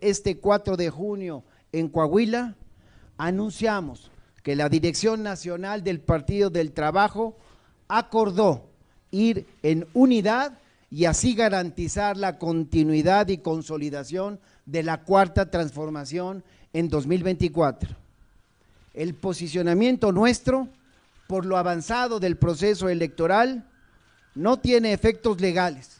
este 4 de junio en Coahuila, anunciamos que la Dirección Nacional del Partido del Trabajo acordó ir en unidad y así garantizar la continuidad y consolidación de la cuarta transformación en 2024. El posicionamiento nuestro, por lo avanzado del proceso electoral, no tiene efectos legales.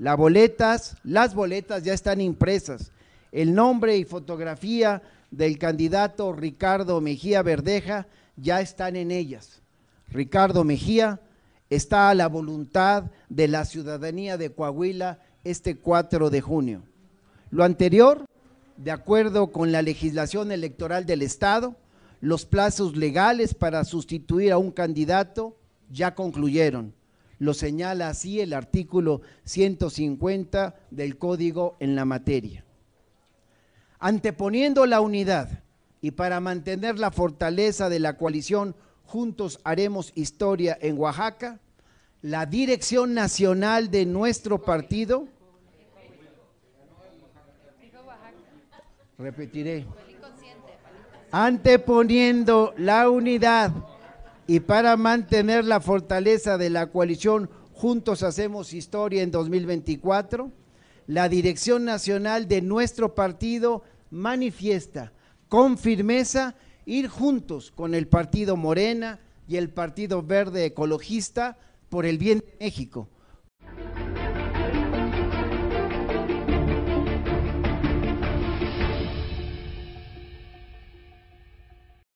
Las boletas, las boletas ya están impresas. El nombre y fotografía del candidato Ricardo Mejía Verdeja ya están en ellas. Ricardo Mejía está a la voluntad de la ciudadanía de Coahuila este 4 de junio. Lo anterior, de acuerdo con la legislación electoral del Estado, los plazos legales para sustituir a un candidato ya concluyeron. Lo señala así el artículo 150 del Código en la materia. Anteponiendo la unidad y para mantener la fortaleza de la coalición Juntos Haremos Historia en Oaxaca, la dirección nacional de nuestro partido, repetiré, anteponiendo la unidad y para mantener la fortaleza de la coalición Juntos Hacemos Historia en 2024, la dirección nacional de nuestro partido manifiesta con firmeza ir juntos con el partido Morena y el Partido Verde Ecologista por el bien de México